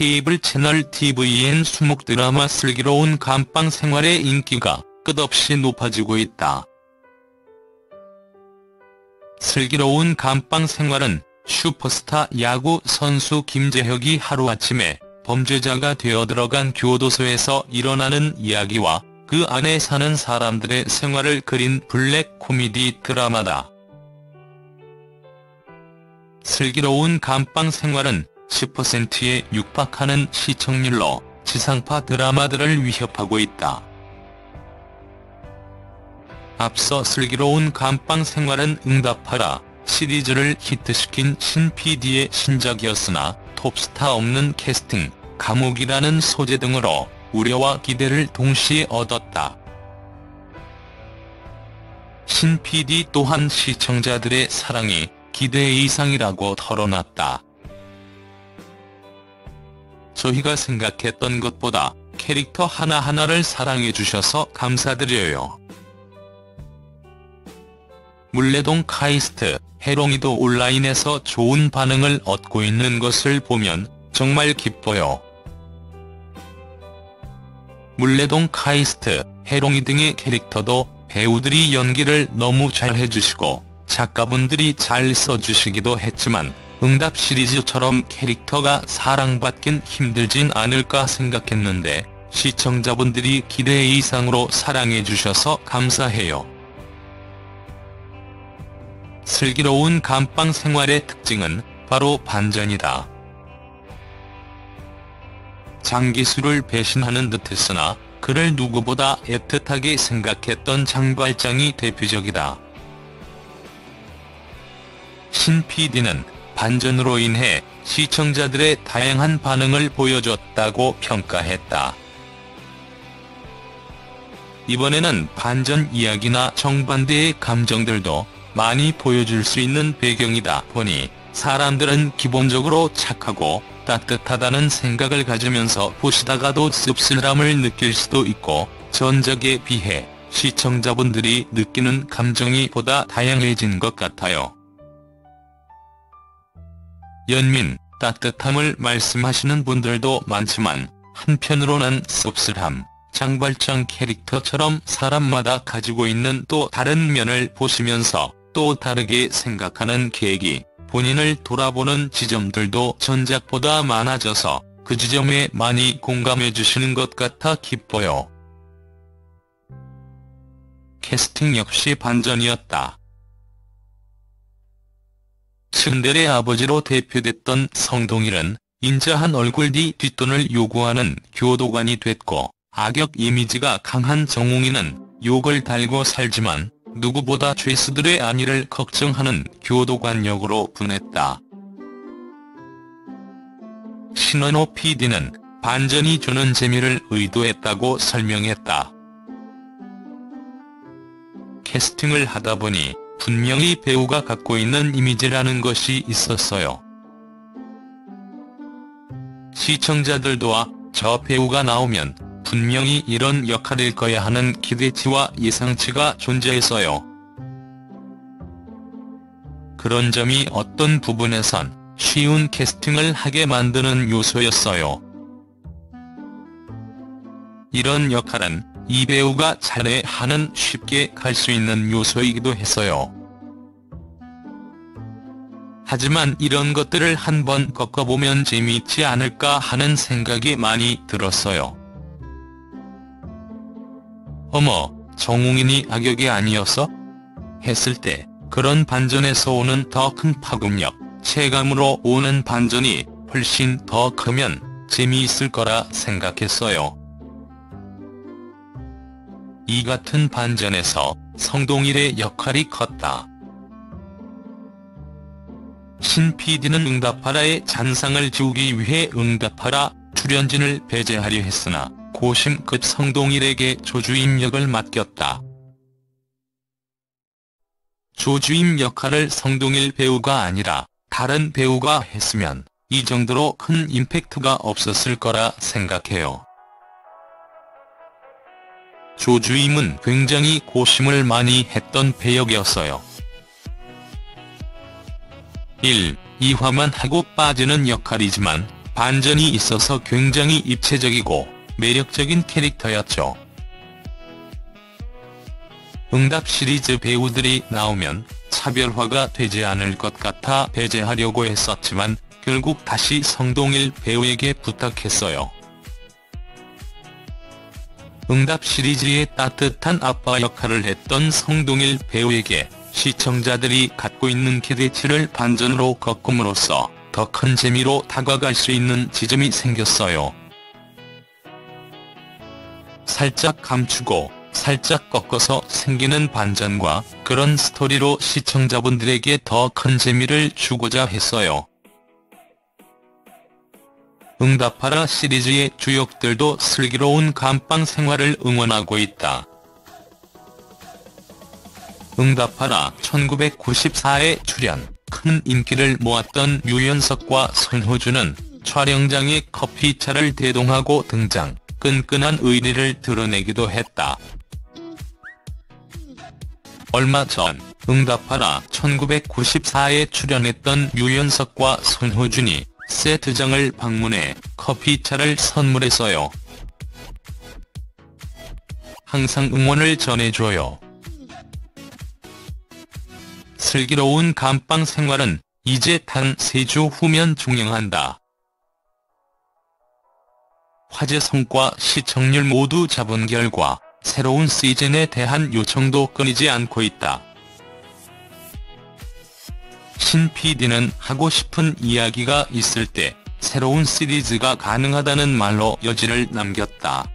케이블 채널 TVN 수목 드라마 슬기로운 감방 생활의 인기가 끝없이 높아지고 있다. 슬기로운 감방 생활은 슈퍼스타 야구 선수 김재혁이 하루아침에 범죄자가 되어 들어간 교도소에서 일어나는 이야기와 그 안에 사는 사람들의 생활을 그린 블랙 코미디 드라마다. 슬기로운 감방 생활은 10%에 육박하는 시청률로 지상파 드라마들을 위협하고 있다. 앞서 슬기로운 감방 생활은 응답하라 시리즈를 히트시킨 신 PD의 신작이었으나 톱스타 없는 캐스팅, 감옥이라는 소재 등으로 우려와 기대를 동시에 얻었다. 신 PD 또한 시청자들의 사랑이 기대 이상이라고 털어놨다. 저희가 생각했던 것보다 캐릭터 하나하나를 사랑해주셔서 감사드려요. 물레동 카이스트, 해롱이도 온라인에서 좋은 반응을 얻고 있는 것을 보면 정말 기뻐요. 물레동 카이스트, 해롱이 등의 캐릭터도 배우들이 연기를 너무 잘 해주시고 작가분들이 잘 써주시기도 했지만 응답 시리즈처럼 캐릭터가 사랑받긴 힘들진 않을까 생각했는데 시청자분들이 기대 이상으로 사랑해주셔서 감사해요. 슬기로운 감방 생활의 특징은 바로 반전이다. 장기수를 배신하는 듯했으나 그를 누구보다 애틋하게 생각했던 장발장이 대표적이다. 신 PD는 반전으로 인해 시청자들의 다양한 반응을 보여줬다고 평가했다. 이번에는 반전 이야기나 정반대의 감정들도 많이 보여줄 수 있는 배경이다 보니 사람들은 기본적으로 착하고 따뜻하다는 생각을 가지면서 보시다가도 씁쓸함을 느낄 수도 있고 전작에 비해 시청자분들이 느끼는 감정이 보다 다양해진 것 같아요. 연민, 따뜻함을 말씀하시는 분들도 많지만 한편으로는 씁쓸함, 장발장 캐릭터처럼 사람마다 가지고 있는 또 다른 면을 보시면서 또 다르게 생각하는 계기, 본인을 돌아보는 지점들도 전작보다 많아져서 그 지점에 많이 공감해 주시는 것 같아 기뻐요. 캐스팅 역시 반전이었다. 츤데레 아버지로 대표됐던 성동일은 인자한 얼굴 뒤 뒷돈을 요구하는 교도관이 됐고 악역 이미지가 강한 정웅이는 욕을 달고 살지만 누구보다 죄수들의 안위를 걱정하는 교도관 역으로 분했다. 신원호 PD는 반전이 주는 재미를 의도했다고 설명했다. 캐스팅을 하다 보니 분명히 배우가 갖고 있는 이미지라는 것이 있었어요. 시청자들도 아, 저 배우가 나오면 분명히 이런 역할일 거야 하는 기대치와 예상치가 존재했어요. 그런 점이 어떤 부분에선 쉬운 캐스팅을 하게 만드는 요소였어요. 이런 역할은 이 배우가 잘해 하는 쉽게 갈 수 있는 요소이기도 했어요. 하지만 이런 것들을 한번 겪어보면 재미있지 않을까 하는 생각이 많이 들었어요. 어머, 정웅인이 악역이 아니었어? 했을 때 그런 반전에서 오는 더 큰 파급력, 체감으로 오는 반전이 훨씬 더 크면 재미있을 거라 생각했어요. 이 같은 반전에서 성동일의 역할이 컸다. 신 PD는 응답하라의 잔상을 지우기 위해 응답하라 출연진을 배제하려 했으나 고심끝 성동일에게 조주임 역을 맡겼다. 조주임 역할을 성동일 배우가 아니라 다른 배우가 했으면 이 정도로 큰 임팩트가 없었을 거라 생각해요. 조주임은 굉장히 고심을 많이 했던 배역이었어요. 1. 이화만 하고 빠지는 역할이지만 반전이 있어서 굉장히 입체적이고 매력적인 캐릭터였죠. 응답 시리즈 배우들이 나오면 차별화가 되지 않을 것 같아 배제하려고 했었지만 결국 다시 성동일 배우에게 부탁했어요. 응답 시리즈의 따뜻한 아빠 역할을 했던 성동일 배우에게 시청자들이 갖고 있는 기대치를 반전으로 꺾음으로써 더 큰 재미로 다가갈 수 있는 지점이 생겼어요. 살짝 감추고 살짝 꺾어서 생기는 반전과 그런 스토리로 시청자분들에게 더 큰 재미를 주고자 했어요. 응답하라 시리즈의 주역들도 슬기로운 감방 생활을 응원하고 있다. 응답하라 1994에 출연, 큰 인기를 모았던 유연석과 손호준은 촬영장에 커피차를 대동하고 등장, 끈끈한 의리를 드러내기도 했다. 얼마 전 응답하라 1994에 출연했던 유연석과 손호준이 세트장을 방문해 커피차를 선물했어요. 항상 응원을 전해줘요. 슬기로운 감방 생활은 이제 단 3주 후면 종영한다. 화제 성과 시청률 모두 잡은 결과 새로운 시즌에 대한 요청도 끊이지 않고 있다. 신 PD는 하고 싶은 이야기가 있을 때 새로운 시리즈가 가능하다는 말로 여지를 남겼다.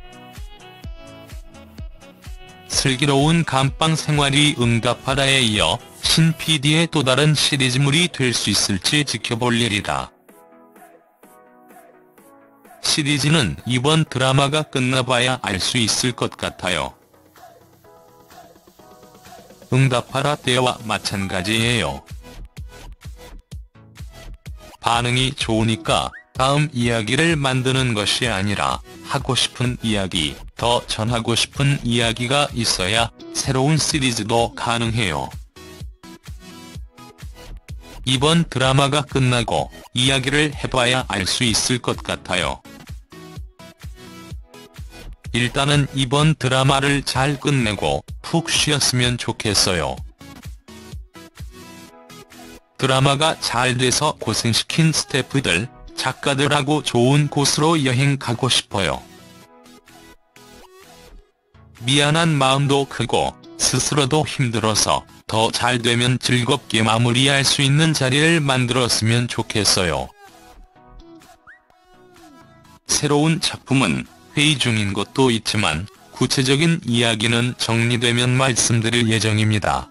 슬기로운 감방 생활이 응답하라에 이어 신 PD의 또 다른 시리즈물이 될 수 있을지 지켜볼 일이다. 시리즈는 이번 드라마가 끝나봐야 알 수 있을 것 같아요. 응답하라 때와 마찬가지예요. 반응이 좋으니까 다음 이야기를 만드는 것이 아니라 하고 싶은 이야기, 더 전하고 싶은 이야기가 있어야 새로운 시리즈도 가능해요. 이번 드라마가 끝나고 이야기를 해봐야 알 수 있을 것 같아요. 일단은 이번 드라마를 잘 끝내고 푹 쉬었으면 좋겠어요. 드라마가 잘 돼서 고생시킨 스태프들, 작가들하고 좋은 곳으로 여행 가고 싶어요. 미안한 마음도 크고 스스로도 힘들어서 더 잘 되면 즐겁게 마무리할 수 있는 자리를 만들었으면 좋겠어요. 새로운 작품은 회의 중인 것도 있지만 구체적인 이야기는 정리되면 말씀드릴 예정입니다.